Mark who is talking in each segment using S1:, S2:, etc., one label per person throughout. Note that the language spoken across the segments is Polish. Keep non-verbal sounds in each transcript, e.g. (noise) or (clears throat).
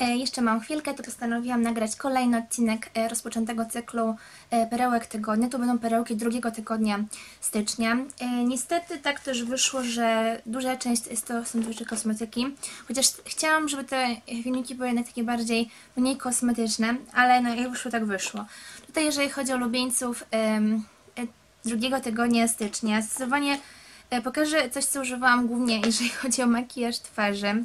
S1: e, jeszcze mam chwilkę, to postanowiłam nagrać kolejny odcinek e, rozpoczętego cyklu e, perełek tygodnia. To będą perełki drugiego tygodnia stycznia. Niestety tak też wyszło, że duża część to są duże kosmetyki, chociaż chciałam, żeby te filmiki były jednak takie bardziej mniej kosmetyczne, ale no jak wyszło, tak wyszło. Tutaj jeżeli chodzi o lubieńców drugiego tygodnia stycznia, zdecydowanie pokażę coś, co używałam głównie, (laughs) jeżeli chodzi o makijaż twarzy.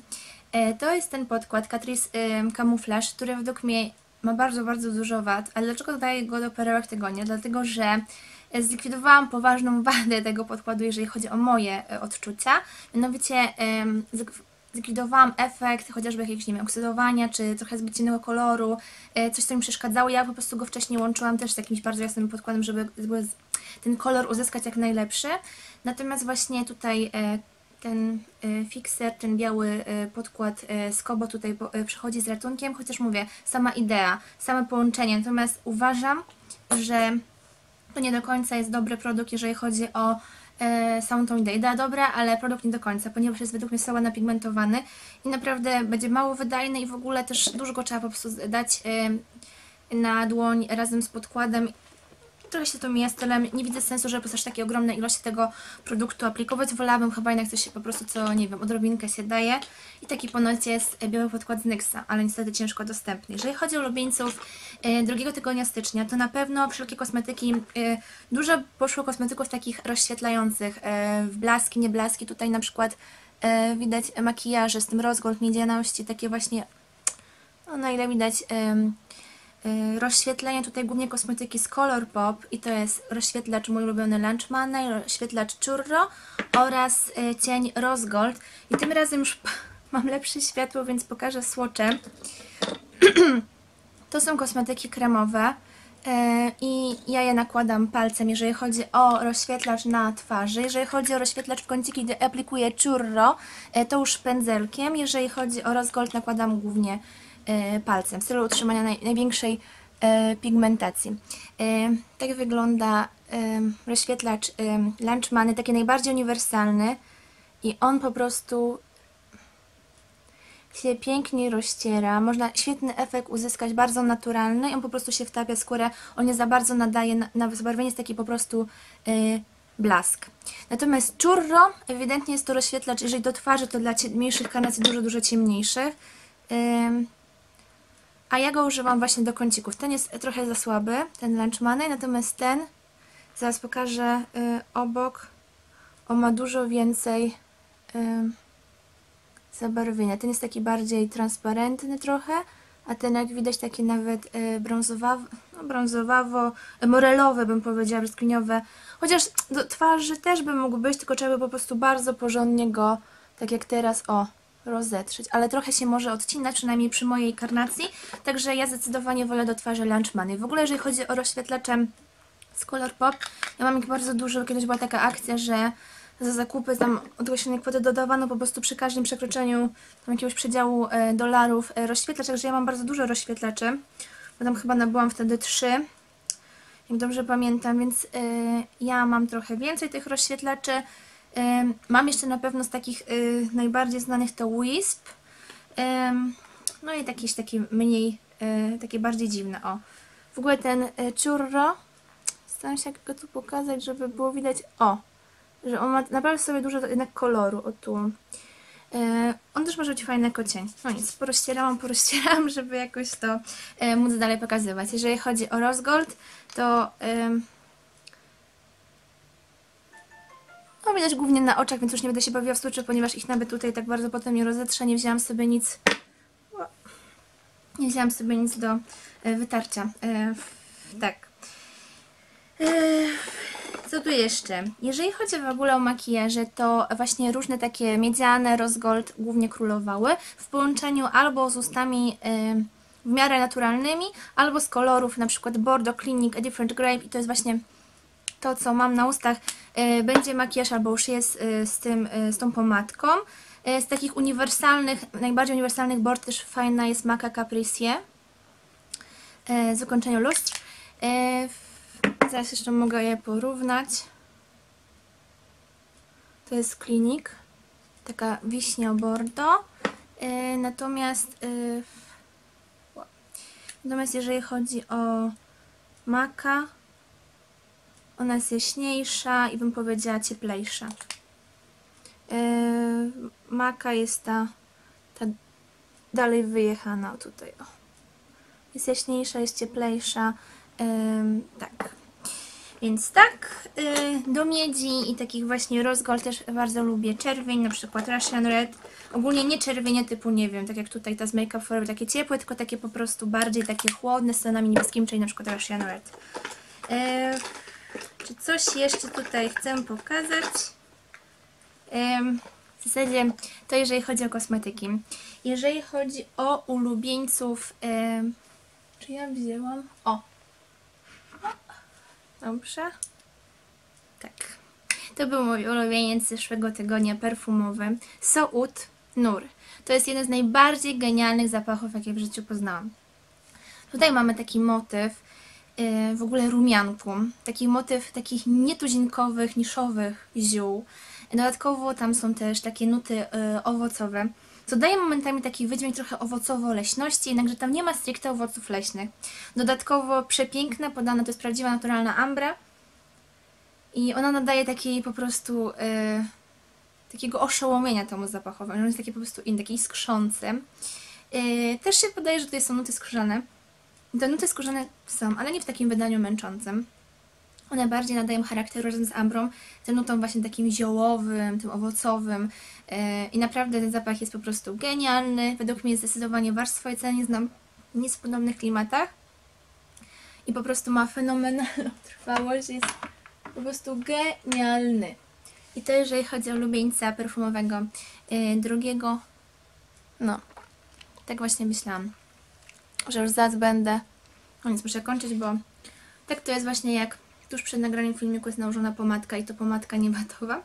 S1: E, To jest ten podkład Catrice em, Camouflage, który według mnie ma bardzo, bardzo dużo wad. Ale dlaczego dodaję go do perełek tygodnia? Dlatego, że e, zlikwidowałam poważną (laughs) wadę tego podkładu, jeżeli chodzi o moje e, odczucia. Mianowicie zlikwidowałam efekt chociażby jakiegoś, nie wiem, oksydowania, czy trochę zbyt ciemnego koloru, coś, co mi przeszkadzało. Ja po prostu go wcześniej łączyłam też z jakimś bardzo jasnym podkładem, żeby ten kolor uzyskać jak najlepszy. Natomiast właśnie tutaj ten e, fixer, ten biały e, podkład e, z Kobo tutaj przychodzi z ratunkiem, chociaż mówię, sama idea, same połączenie. Natomiast uważam, że to nie do końca jest dobry produkt, jeżeli chodzi o samą tą ideę. Idea dobra, ale produkt nie do końca, ponieważ jest według mnie słabo napigmentowany i naprawdę będzie mało wydajny i w ogóle też dużo go trzeba po prostu dać na dłoń razem z podkładem się to mija stylem. Nie widzę sensu, żeby aż takie ogromne ilości tego produktu aplikować. Wolałabym chyba jednak coś po prostu, co nie wiem, odrobinkę się daje. I taki ponoć jest e, biały podkład z NYXa, ale niestety ciężko dostępny. Jeżeli chodzi o ulubieńców e, drugiego tygodnia stycznia, to na pewno wszelkie kosmetyki, e, dużo poszło kosmetyków takich rozświetlających, w blaski, nie blaski. Tutaj na przykład widać makijaże z tym rozgold, miedzianości, takie właśnie, no na ile widać... Y, rozświetlenia, tutaj głównie kosmetyki z Colourpop i to jest rozświetlacz mój ulubiony Lunch Money, rozświetlacz Churro oraz y, cień Rose Gold i tym razem już (laughs) mam lepsze światło, więc pokażę słocze. (clears throat) to są kosmetyki kremowe i ja je nakładam palcem, jeżeli chodzi o rozświetlacz na twarzy. Jeżeli chodzi o rozświetlacz w kąciki, gdy aplikuję Churro, y, to już pędzelkiem. Jeżeli chodzi o Rose Gold, nakładam głównie e, palcem w celu utrzymania naj, największej e, pigmentacji. E, tak wygląda e, rozświetlacz e, Lunch Money, taki najbardziej uniwersalny i on po prostu się pięknie rozciera. Można świetny efekt uzyskać, bardzo naturalny on po prostu się wtapia skórę. On nie za bardzo nadaje na, na jest taki po prostu e, blask. Natomiast Churro, ewidentnie jest to rozświetlacz, jeżeli do twarzy, to dla mniejszych karnacji dużo, dużo ciemniejszych. Ym, a ja go używam właśnie do kącików. Ten jest trochę za słaby, ten Lunch Money, natomiast ten, zaraz pokażę y, obok, on ma dużo więcej y, zabarwienia. Ten jest taki bardziej transparentny trochę, a ten jak widać taki nawet y, brązowawo, no brązowawo, y, morelowe bym powiedziała, brzoskwiniowe. Chociaż do twarzy też by mógł być, tylko trzeba by po prostu bardzo porządnie go, tak jak teraz, o, rozetrzeć, ale trochę się może odcinać, przynajmniej przy mojej karnacji, także ja zdecydowanie wolę do twarzy Lunch Money. W ogóle jeżeli chodzi o rozświetlacze z Colourpop, ja mam ich bardzo dużo, kiedyś była taka akcja, że za zakupy tam określonej kwoty dodawano po prostu przy każdym przekroczeniu tam jakiegoś przedziału e, dolarów e, rozświetlacz, także ja mam bardzo dużo rozświetlaczy, bo tam chyba nabyłam wtedy trzy, jak dobrze pamiętam, więc e, ja mam trochę więcej tych rozświetlaczy. Ym, Mam jeszcze na pewno z takich y, najbardziej znanych to Wisp. Ym, No i jakieś takie mniej, y, takie bardziej dziwne. O. W ogóle ten y, Churro, staram się go tu pokazać, żeby było widać, o, że on ma naprawdę sobie dużo jednak koloru, o tu. Y, On też może być fajny jako cień. No nic, porozcierałam, porozcierałam, (laughs) żeby jakoś to y, móc dalej pokazywać. Jeżeli chodzi o Rose Gold, to... ym, No widać głównie na oczach, więc już nie będę się bawiła w stłucze, ponieważ ich nawet tutaj tak bardzo potem nie rozetrze. Nie wzięłam sobie nic... Nie wzięłam sobie nic do e, wytarcia. E, tak. Co tu jeszcze? Jeżeli chodzi w ogóle o makijaże, to właśnie różne takie miedziane, rozgold głównie królowały w połączeniu albo z ustami e, w miarę naturalnymi, albo z kolorów, na przykład Bordeaux Clinique A Different Grape i to jest właśnie to, co mam na ustach, e, będzie makijaż albo już jest e, z, tym, z tą pomadką. Z takich uniwersalnych, najbardziej uniwersalnych bord też fajna jest Maca Capricieux e, z ukończeniu lustr. Zaraz jeszcze mogę je porównać. To jest klinik, taka wiśnia bordo. E, Natomiast e, Natomiast jeżeli chodzi o maka, ona jest jaśniejsza i bym powiedziała cieplejsza. Yy, maka jest ta, ta dalej wyjechana tutaj. O. Jest jaśniejsza, jest cieplejsza. Yy, tak. Więc tak, yy, do miedzi i takich właśnie rozgol też bardzo lubię. Czerwień, na przykład Russian Red. Ogólnie nie czerwienie typu, nie wiem, tak jak tutaj ta z Make Up Forever, takie ciepłe, tylko takie po prostu bardziej takie chłodne z tonami niebieskimi, czyli na przykład Russian Red. Yy, czy coś jeszcze tutaj chcę pokazać? Ym, w zasadzie to jeżeli chodzi o kosmetyki. Jeżeli chodzi o ulubieńców, czy ja wzięłam? O! Dobrze. Tak. To był mój ulubieniec zeszłego tygodnia perfumowy. So Oud Nur. To jest jeden z najbardziej genialnych zapachów, jakie w życiu poznałam. Tutaj mamy taki motyw yy, w ogóle rumianku. Taki motyw takich nietuzinkowych, niszowych ziół. Dodatkowo tam są też takie nuty yy, owocowe, co daje momentami taki wydźwięk trochę owocowo-leśności, jednakże tam nie ma stricte owoców leśnych. Dodatkowo przepiękna, podana, to jest prawdziwa naturalna ambra i ona nadaje takiej po prostu yy, takiego oszołomienia temu zapachowi. On jest taki po prostu inny, taki skrzący. Yy, też się wydaje, że tutaj są nuty skórzane. Te nuty skórzane są, ale nie w takim wydaniu męczącym. One bardziej nadają charakteru razem z ambrą, tym nutom właśnie takim ziołowym, tym owocowym. Yy, I naprawdę ten zapach jest po prostu genialny. Według mnie zdecydowanie wasz swojej cenie znam nic w podobnych klimatach. I po prostu ma fenomenalną (laughs) trwałość, jest po prostu genialny. I to jeżeli chodzi o lubieńca perfumowego yy, drugiego. No, tak właśnie myślałam, że już zaraz będę. No nic, muszę kończyć, bo tak to jest właśnie jak tuż przed nagraniem filmiku jest nałożona pomadka i to pomadka niematowa.